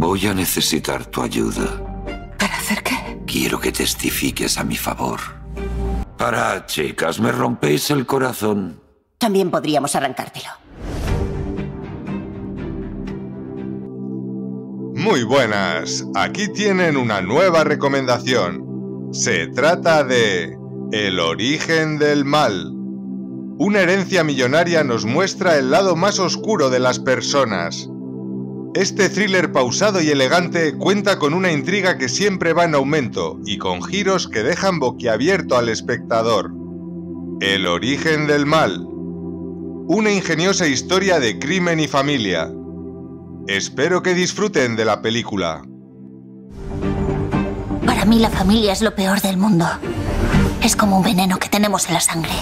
Voy a necesitar tu ayuda. ¿Para hacer qué? Quiero que testifiques a mi favor. Para, chicas, me rompéis el corazón. También podríamos arrancártelo. Muy buenas, aquí tienen una nueva recomendación. Se trata de El origen del mal. Una herencia millonaria nos muestra el lado más oscuro de las personas. Este thriller pausado y elegante cuenta con una intriga que siempre va en aumento y con giros que dejan boquiabierto al espectador. El origen del mal. Una ingeniosa historia de crimen y familia. Espero que disfruten de la película. Para mí la familia es lo peor del mundo. Es como un veneno que tenemos en la sangre.